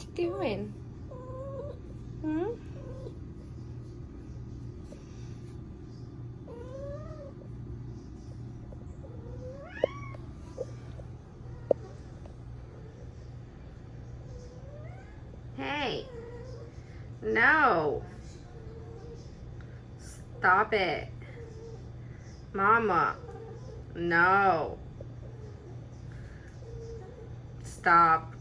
What you doing? Hmm? Hey. No. Stop it. Mama. No. Stop.